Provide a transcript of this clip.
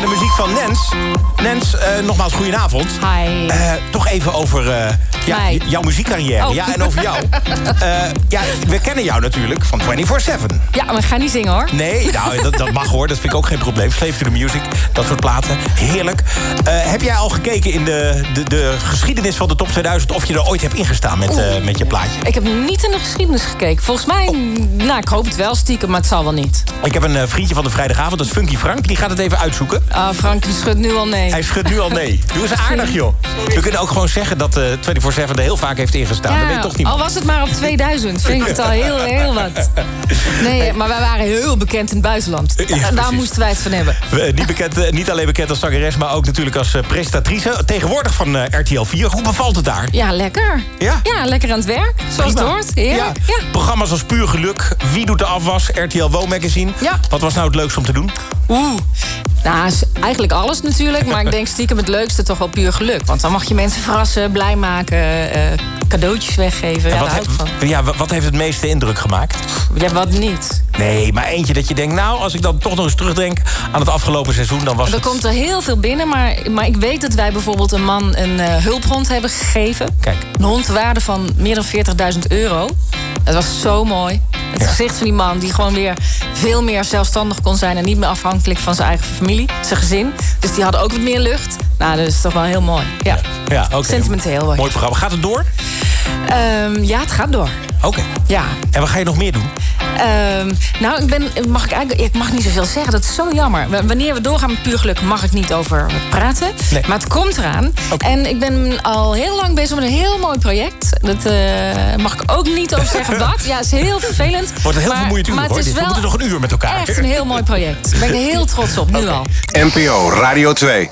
naar de muziek van Nens. Nens, eh, nogmaals, goedenavond. Hi. Eh, toch even over eh, ja. Jouw muziekcarrière. Oh. Ja, en over jou. Eh, ja, we kennen jou natuurlijk van 24-7. Ja, maar we gaan niet zingen hoor. Nee, nou, dat, dat, mag hoor. Dat vind ik ook geen probleem. Slave to the Music, dat soort platen. Heerlijk. Eh, heb jij al gekeken in de, de, de, geschiedenis van de top 2000... of je er ooit hebt ingestaan met, eh, met je plaatje? Ik heb niet in de geschiedenis gekeken. Volgens mij, oh. nou, ik hoop het wel stiekem, maar het zal wel niet. Ik heb een vriendje van de vrijdagavond, dat is Funky Frank. Die gaat het even uitzoeken. Ah, Frank schudt nu al nee. Hij schudt nu al nee. Doe eens aardig, joh. We kunnen ook gewoon zeggen dat 24 Seven er heel vaak heeft ingestaan. Weet toch al was het maar op 2000, vind ik het al heel, heel wat. Nee, maar wij waren heel bekend in het buitenland. Daar moesten wij het van hebben. Eh, niet, bekend, eh, niet alleen bekend als zangeres, maar ook natuurlijk als eh, presentatrice. Tegenwoordig van RTL 4. Hoe bevalt het daar? Ja, lekker. Ja, ja lekker aan het werk, zoals Prima. het hoort. Ja. Programma's als Puur Geluk, Wie doet de afwas, RTL Wow Magazine. Wat was nou het leukste om te doen? Oeh. Nou, eigenlijk alles natuurlijk. Maar ik denk stiekem het leukste toch wel puur geluk. Want dan mag je mensen verrassen, blij maken, eh, cadeautjes weggeven. Ja, wat, daar van. ja, heeft het meeste indruk gemaakt? Ja, wat niet. Nee, maar eentje dat je denkt... nou, als ik dan toch nog eens terugdenk aan het afgelopen seizoen... dan was Er het... komt er heel veel binnen, maar, maar ik weet dat wij bijvoorbeeld een man een eh, hulphond hebben gegeven. Kijk. Een hond waarde van meer dan 40.000 euro. Dat was zo mooi. Het Ja. gezicht van die man die gewoon weer veel meer zelfstandig kon zijn... en niet meer afhankelijk van zijn eigen familie, zijn gezin. Dus die hadden ook wat meer lucht. Nou, dat is toch wel heel mooi. Ja, Ja, oké. Sentimenteel. hoor. Mooi programma. Gaat het door? Ehm, ja, het gaat door. Oké. Ja. En wat ga je nog meer doen? Ehm, nou, ik, ben, mag ik, eigenlijk, ik mag niet zoveel zeggen. Dat is zo jammer. Wanneer we doorgaan met puur geluk, mag ik niet over praten. Nee. Maar het komt eraan. En ik ben al heel lang bezig met een heel mooi project. Dat eh, mag ik ook niet over zeggen wat. Ja, het is heel vervelend. Wordt een heel maar, vermoeiend uur, maar hoor. het is Dit- we wel moeten nog een uur met elkaar. Echt een heel mooi project. Daar ben ik heel trots op, nu al. NPO Radio 2.